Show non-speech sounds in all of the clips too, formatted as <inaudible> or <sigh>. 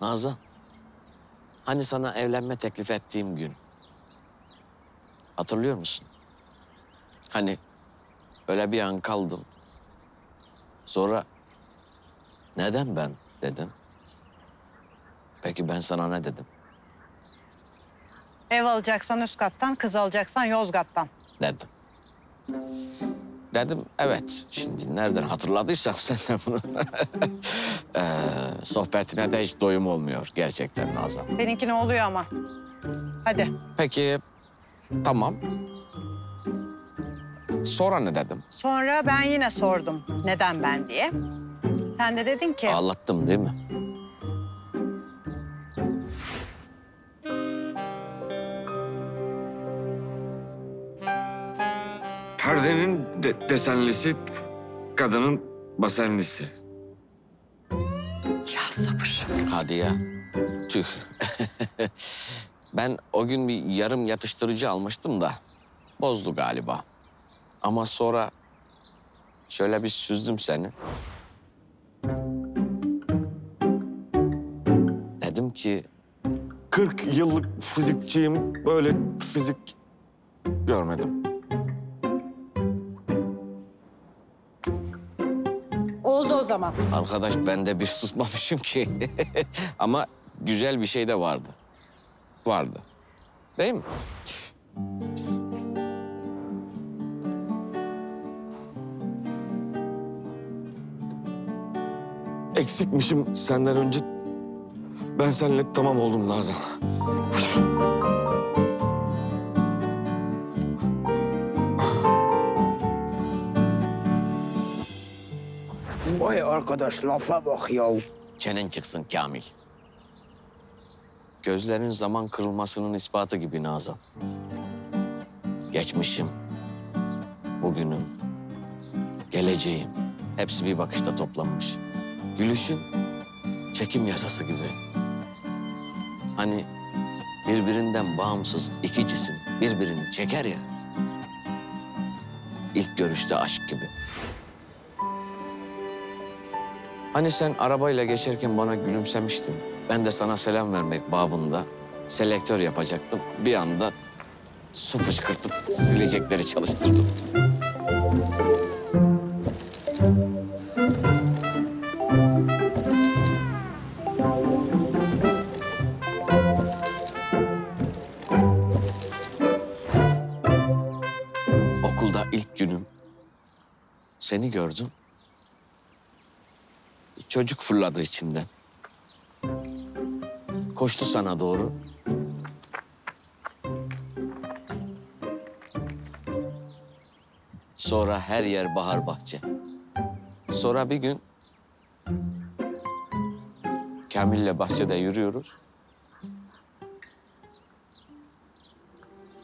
Nazan. Hani sana evlenme teklif ettiğim gün. Hatırlıyor musun? Hani öyle bir an kaldım. Sonra neden ben dedin. Peki ben sana ne dedim? Ev alacaksan üst kattan, kız alacaksan Yozgat'tan. Dedim. Dedim evet. Şimdi nereden hatırladıysan <laughs> sen de bunu. Ee, sohbetine de hiç doyum olmuyor gerçekten Nazan. Seninki ne oluyor ama? Hadi. Peki tamam. Sonra ne dedim? Sonra ben yine sordum neden ben diye. Sen de dedin ki Ağlattım değil mi? Perdenin de- desenlisi, kadının basenlisi. ya sabır. Hadi ya. Tüh. <laughs> ben o gün bir yarım yatıştırıcı almıştım da bozdu galiba. Ama sonra şöyle bir süzdüm seni. Dedim ki 40 yıllık fizikçiyim, böyle fizik görmedim. Oldu o zaman. arkadaş ben de bir susmamışım ki. <laughs> Ama güzel bir şey de vardı. Vardı. Değil mi? Eksikmişim senden önce. Ben seninle tamam oldum Nazan. Vay arkadaş lafa bak ya. Çenen çıksın Kamil. Gözlerin zaman kırılmasının ispatı gibi Nazan. Geçmişim, bugünüm, geleceğim hepsi bir bakışta toplanmış. Gülüşün çekim yasası gibi. Hani birbirinden bağımsız iki cisim birbirini çeker ya. İlk görüşte aşk gibi. Hani sen arabayla geçerken bana gülümsemiştin. Ben de sana selam vermek babında selektör yapacaktım. Bir anda su fışkırtıp silecekleri çalıştırdım. Okulda ilk günüm. Seni gördüm. Çocuk fırladı içimden. Koştu sana doğru. Sonra her yer bahar bahçe. Sonra bir gün Kamil'le bahçede yürüyoruz.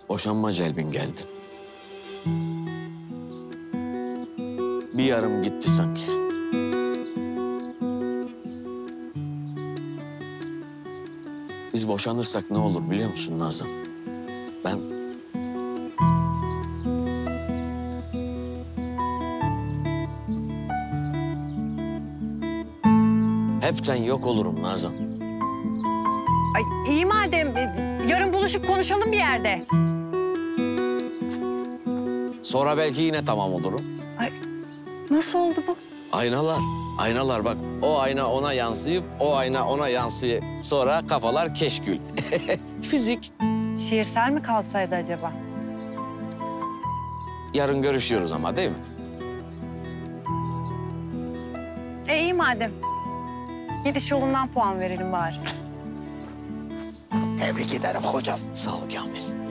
Boşanma celbin geldi. Bir yarım gitti sanki. Boşanırsak ne olur biliyor musun Nazan? Ben... Hepten yok olurum Nazan. Ay iyi madem e, yarın buluşup konuşalım bir yerde. Sonra belki yine tamam olurum. Nasıl oldu bu? Aynalar, aynalar bak. O ayna ona yansıyıp, o ayna ona yansıyıp... Sonra kafalar keşkül. <laughs> Fizik. Şiirsel mi kalsaydı acaba? Yarın görüşüyoruz ama değil mi? E iyi madem. Gidiş yolundan puan verelim bari. Tebrik ederim hocam. Sağ ol Kamil.